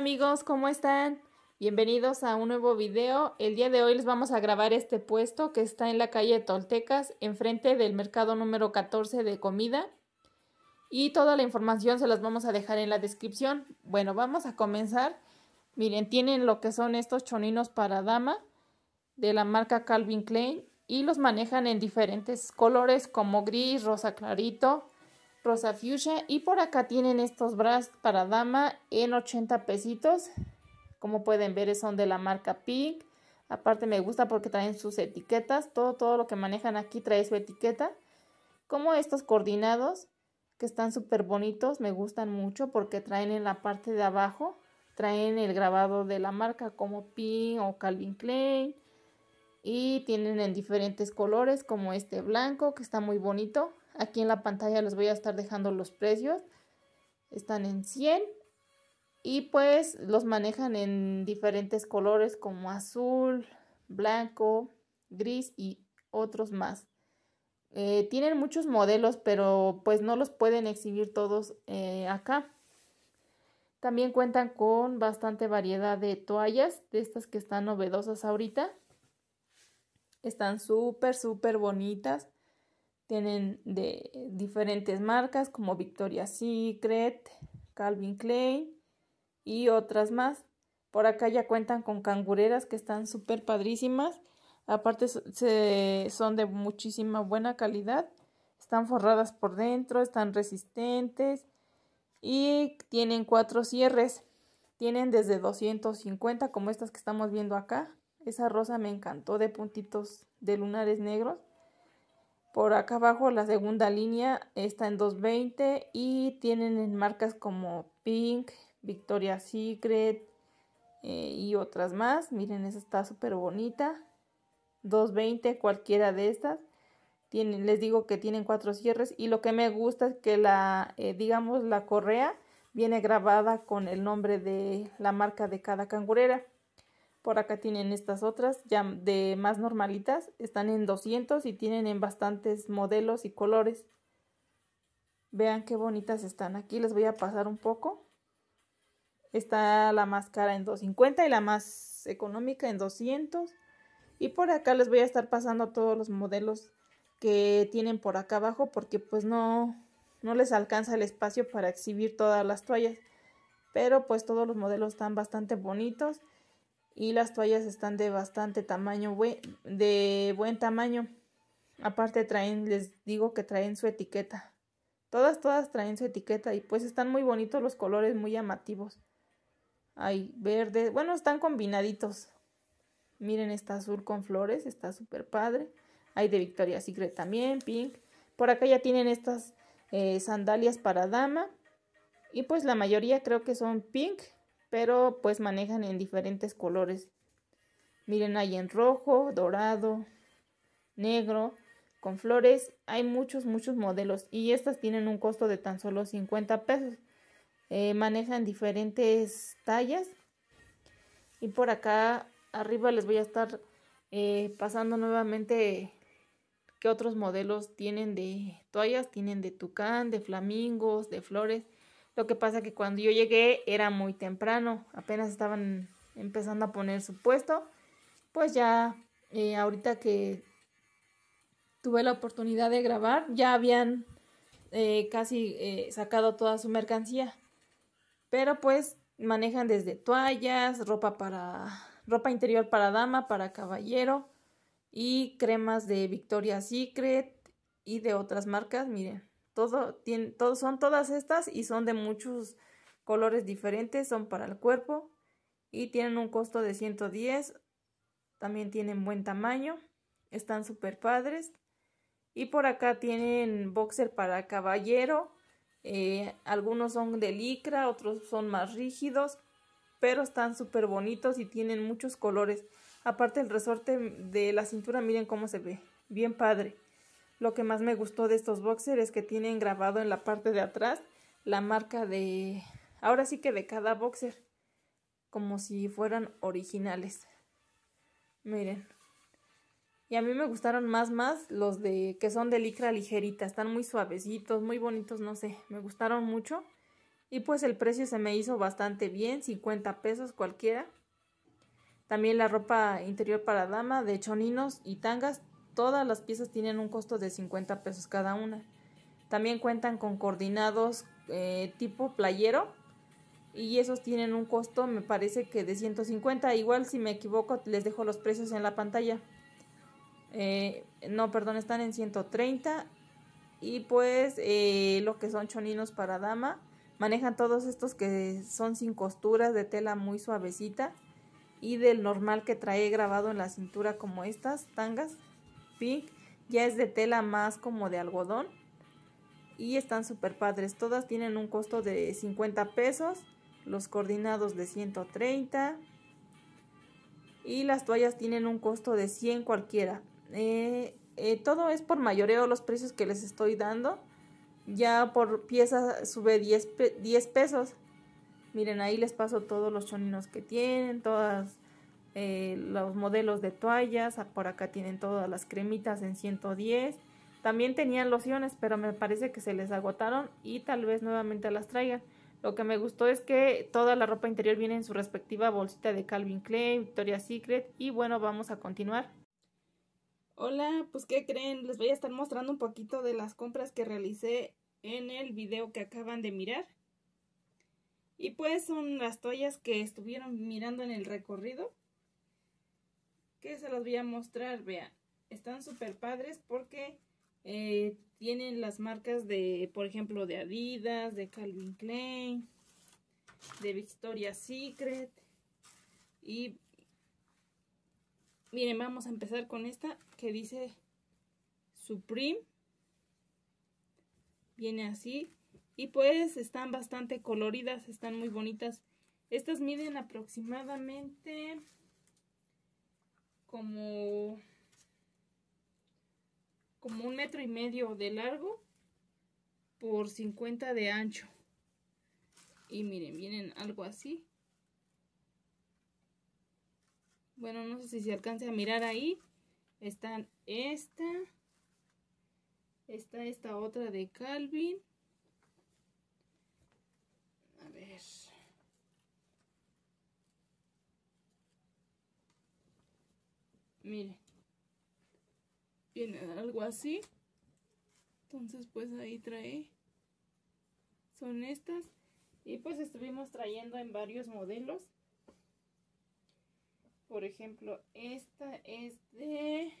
amigos, ¿cómo están? Bienvenidos a un nuevo video. El día de hoy les vamos a grabar este puesto que está en la calle Toltecas, enfrente del mercado número 14 de comida. Y toda la información se las vamos a dejar en la descripción. Bueno, vamos a comenzar. Miren, tienen lo que son estos choninos para dama de la marca Calvin Klein y los manejan en diferentes colores como gris, rosa clarito, rosa fuchsia. Y por acá tienen estos bras para dama en 80 pesitos. Como pueden ver son de la marca Pink. Aparte me gusta porque traen sus etiquetas. Todo todo lo que manejan aquí trae su etiqueta. Como estos coordinados que están súper bonitos me gustan mucho porque traen en la parte de abajo traen el grabado de la marca como Pink o Calvin Klein. Y tienen en diferentes colores como este blanco que está muy bonito Aquí en la pantalla les voy a estar dejando los precios. Están en 100 y pues los manejan en diferentes colores como azul, blanco, gris y otros más. Eh, tienen muchos modelos pero pues no los pueden exhibir todos eh, acá. También cuentan con bastante variedad de toallas, de estas que están novedosas ahorita. Están súper, súper bonitas. Tienen de diferentes marcas como Victoria's Secret, Calvin Klein y otras más. Por acá ya cuentan con cangureras que están súper padrísimas. Aparte son de muchísima buena calidad. Están forradas por dentro, están resistentes y tienen cuatro cierres. Tienen desde 250 como estas que estamos viendo acá. Esa rosa me encantó de puntitos de lunares negros. Por acá abajo la segunda línea está en 220 y tienen en marcas como Pink, Victoria's Secret eh, y otras más. Miren, esa está súper bonita. 220 cualquiera de estas. Tienen, les digo que tienen cuatro cierres y lo que me gusta es que la, eh, digamos, la correa viene grabada con el nombre de la marca de cada cangurera. Por acá tienen estas otras ya de más normalitas. Están en 200 y tienen en bastantes modelos y colores. Vean qué bonitas están. Aquí les voy a pasar un poco. Está la más cara en 250 y la más económica en 200. Y por acá les voy a estar pasando todos los modelos que tienen por acá abajo porque pues no, no les alcanza el espacio para exhibir todas las toallas. Pero pues todos los modelos están bastante bonitos y las toallas están de bastante tamaño, de buen tamaño. Aparte traen, les digo que traen su etiqueta. Todas, todas traen su etiqueta y pues están muy bonitos los colores, muy llamativos. Hay verde, bueno, están combinaditos. Miren, está azul con flores, está súper padre. Hay de Victoria's Secret también, pink. Por acá ya tienen estas eh, sandalias para dama. Y pues la mayoría creo que son pink pero pues manejan en diferentes colores. Miren, hay en rojo, dorado, negro, con flores. Hay muchos, muchos modelos y estas tienen un costo de tan solo 50 pesos. Eh, manejan diferentes tallas. Y por acá arriba les voy a estar eh, pasando nuevamente qué otros modelos tienen de toallas. Tienen de tucán, de flamingos, de flores. Lo que pasa que cuando yo llegué era muy temprano, apenas estaban empezando a poner su puesto. Pues ya eh, ahorita que tuve la oportunidad de grabar, ya habían eh, casi eh, sacado toda su mercancía. Pero pues manejan desde toallas, ropa para ropa interior para dama, para caballero y cremas de Victoria's Secret y de otras marcas, miren. Son todas estas y son de muchos colores diferentes, son para el cuerpo y tienen un costo de 110. También tienen buen tamaño, están súper padres. Y por acá tienen boxer para caballero. Eh, algunos son de licra, otros son más rígidos, pero están súper bonitos y tienen muchos colores. Aparte el resorte de la cintura, miren cómo se ve, bien padre. Lo que más me gustó de estos boxers es que tienen grabado en la parte de atrás la marca de, ahora sí que de cada boxer, como si fueran originales. Miren. Y a mí me gustaron más más los de que son de licra ligerita, están muy suavecitos, muy bonitos, no sé, me gustaron mucho. Y pues el precio se me hizo bastante bien, 50 pesos cualquiera. También la ropa interior para dama de choninos y tangas, todas las piezas tienen un costo de 50 pesos cada una. También cuentan con coordinados eh, tipo playero y esos tienen un costo me parece que de 150. Igual si me equivoco les dejo los precios en la pantalla. Eh, no, perdón, están en 130 y pues eh, lo que son choninos para dama manejan todos estos que son sin costuras de tela muy suavecita y del normal que trae grabado en la cintura como estas tangas ya es de tela más como de algodón y están súper padres todas tienen un costo de 50 pesos los coordinados de 130 y las toallas tienen un costo de 100 cualquiera eh, eh, todo es por mayoreo los precios que les estoy dando. Ya por pieza sube 10, 10 pesos. Miren, ahí les paso todos los choninos que tienen, todos eh, los modelos de toallas. Ah, por acá tienen todas las cremitas en 110. También tenían lociones, pero me parece que se les agotaron y tal vez nuevamente las traigan. Lo que me gustó es que toda la ropa interior viene en su respectiva bolsita de Calvin Klein, Victoria's Secret y bueno, vamos a continuar. Hola, pues ¿qué creen? Les voy a estar mostrando un poquito de las compras que realicé en el video que acaban de mirar. Y pues son las toallas que estuvieron mirando en el recorrido. Que se las voy a mostrar, vean. Están súper padres porque eh, tienen las marcas de, por ejemplo, de Adidas, de Calvin Klein, de Victoria's Secret. Y Miren, vamos a empezar con esta que dice Supreme. Viene así. Y pues están bastante coloridas, están muy bonitas. Estas miden aproximadamente como, como un metro y medio de largo por 50 de ancho. Y miren, vienen algo así. Bueno, no sé si se alcance a mirar ahí. Están esta. Está esta otra de Calvin. A ver. Miren. Viene algo así. Entonces pues ahí trae. Son estas. Y pues estuvimos trayendo en varios modelos. Por ejemplo, esta es de...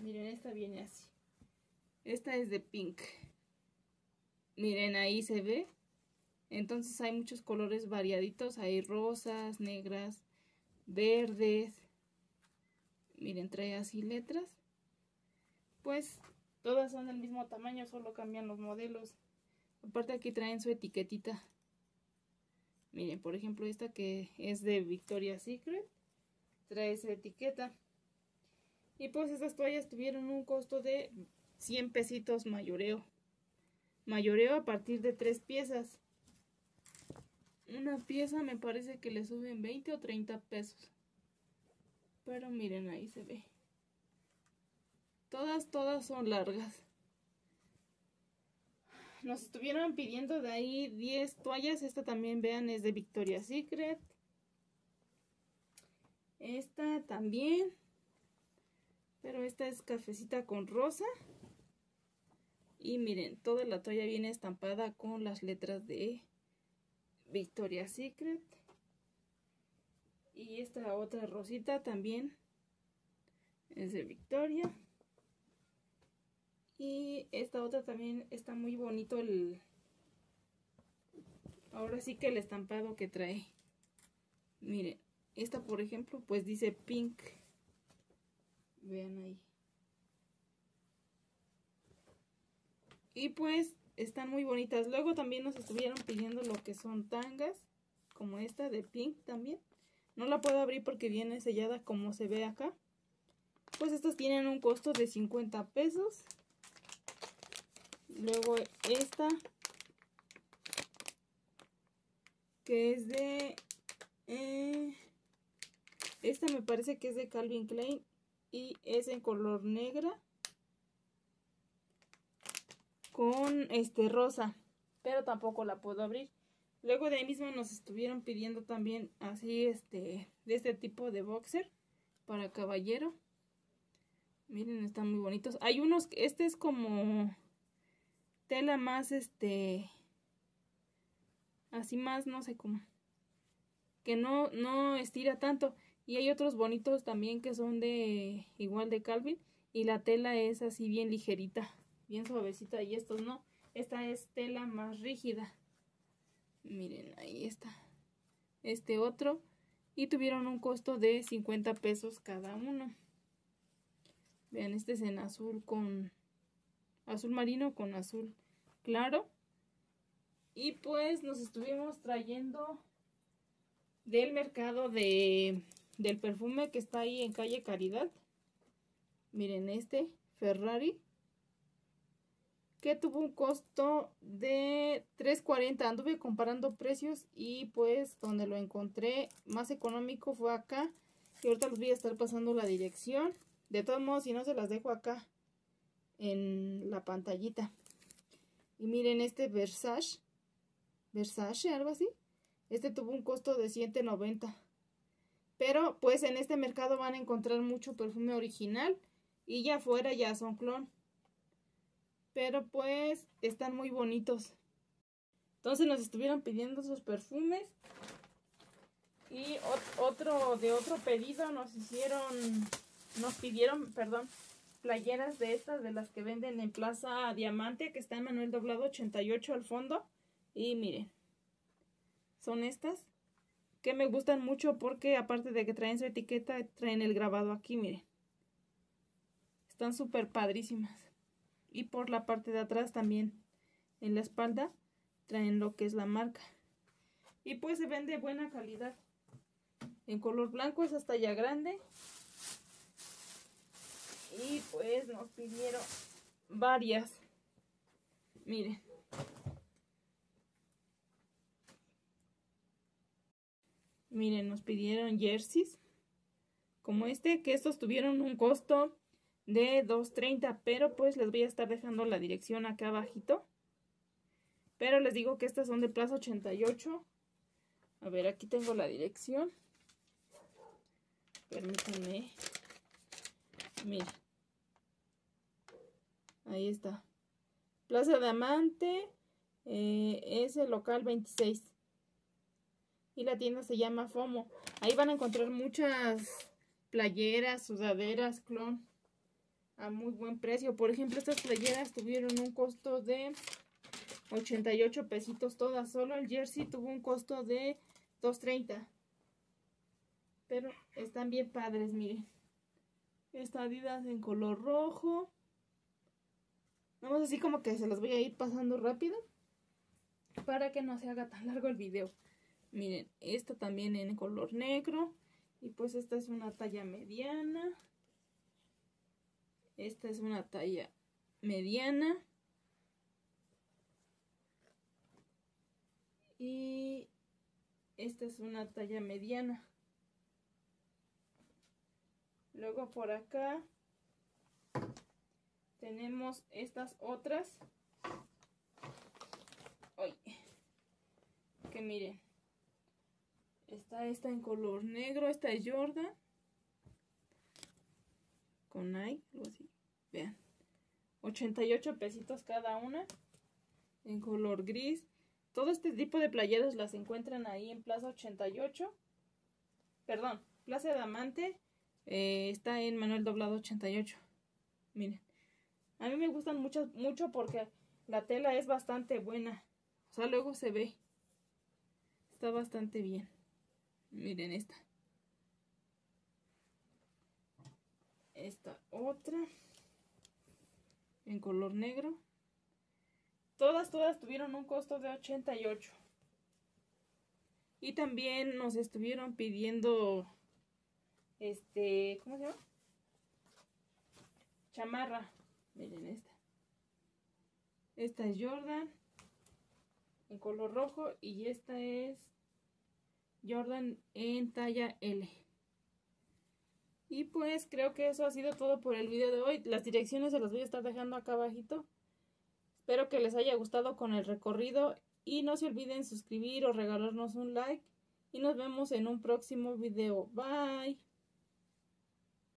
Miren, esta viene así. Esta es de pink. Miren, ahí se ve. Entonces hay muchos colores variaditos. Hay rosas, negras, verdes. Miren, trae así letras. Pues todas son del mismo tamaño, solo cambian los modelos. Aparte aquí traen su etiquetita. Miren, por ejemplo, esta que es de Victoria's Secret. Trae esa etiqueta. Y pues estas toallas tuvieron un costo de 100 pesitos mayoreo. Mayoreo a partir de tres piezas. Una pieza me parece que le suben 20 o 30 pesos. Pero miren, ahí se ve. Todas, todas son largas nos estuvieron pidiendo de ahí 10 toallas. Esta también, vean, es de Victoria's Secret. Esta también. Pero esta es cafecita con rosa. Y miren, toda la toalla viene estampada con las letras de Victoria's Secret. Y esta otra rosita también es de Victoria. Y esta otra también está muy bonito el... Ahora sí que el estampado que trae. Miren, esta por ejemplo pues dice pink. Vean ahí. Y pues están muy bonitas. Luego también nos estuvieron pidiendo lo que son tangas. Como esta de pink también. No la puedo abrir porque viene sellada como se ve acá. Pues estas tienen un costo de 50 pesos. Luego esta, que es de... Eh, esta me parece que es de Calvin Klein y es en color negra. Con este rosa, pero tampoco la puedo abrir. Luego de ahí mismo nos estuvieron pidiendo también así este de este tipo de boxer para caballero. Miren, están muy bonitos. Hay unos, este es como tela más este así más, no sé cómo. Que no no estira tanto y hay otros bonitos también que son de igual de Calvin y la tela es así bien ligerita, bien suavecita y estos no. Esta es tela más rígida. Miren, ahí está. Este otro. Y tuvieron un costo de 50 pesos cada uno. Vean, este es en azul con... Azul marino con azul claro. Y pues nos estuvimos trayendo del mercado de, del perfume que está ahí en calle Caridad. Miren este, Ferrari que tuvo un costo de 3.40. Anduve comparando precios y pues donde lo encontré más económico fue acá. Y ahorita les voy a estar pasando la dirección. De todos modos, si no se las dejo acá en la pantallita. Y miren este Versace. Versace, algo así. Este tuvo un costo de 190. Pero pues en este mercado van a encontrar mucho perfume original. Y ya afuera ya son clon. Pero pues están muy bonitos. Entonces nos estuvieron pidiendo sus perfumes. Y otro de otro pedido nos hicieron, nos pidieron, perdón, playeras de estas, de las que venden en Plaza Diamante, que está en Manuel Doblado 88 al fondo. Y miren, son estas, que me gustan mucho porque aparte de que traen su etiqueta, traen el grabado aquí, miren. Están súper padrísimas y por la parte de atrás también en la espalda traen lo que es la marca. Y pues se ven de buena calidad. En color blanco es hasta ya grande. Y pues nos pidieron varias. Miren. Miren nos pidieron jerseys como este que estos tuvieron un costo de 2.30, pero pues les voy a estar dejando la dirección acá abajito. Pero les digo que estas son de Plaza 88. A ver, aquí tengo la dirección. Permítanme. Miren. Ahí está. Plaza Diamante eh, es el local 26. Y la tienda se llama FOMO. Ahí van a encontrar muchas playeras, sudaderas, clon a muy buen precio. Por ejemplo, estas playeras tuvieron un costo de 88 pesitos todas. Solo el jersey tuvo un costo de 2.30. Pero están bien padres, miren. Esta Adidas en color rojo. Vamos así como que se las voy a ir pasando rápido. Para que no se haga tan largo el video. Miren, esta también en color negro. Y pues esta es una talla mediana. Esta es una talla mediana. Y esta es una talla mediana. Luego por acá tenemos estas otras. Ay, que miren. Está esta en color negro, esta es Jordan con Nike, algo así. Vean. 88 pesitos cada una. En color gris. Todo este tipo de playeras las encuentran ahí en Plaza 88. Perdón, Plaza Diamante. Eh, está en Manuel Doblado 88. Miren. A mí me gustan mucho, mucho porque la tela es bastante buena. O sea, luego se ve. Está bastante bien. Miren esta. Esta otra en color negro. Todas, todas tuvieron un costo de 88. Y también nos estuvieron pidiendo, este, ¿cómo se llama? Chamarra. Miren esta. Esta es Jordan en color rojo y esta es Jordan en talla L. Y pues creo que eso ha sido todo por el video de hoy. Las direcciones se las voy a estar dejando acá abajito. Espero que les haya gustado con el recorrido y no se olviden suscribir o regalarnos un like y nos vemos en un próximo video. Bye.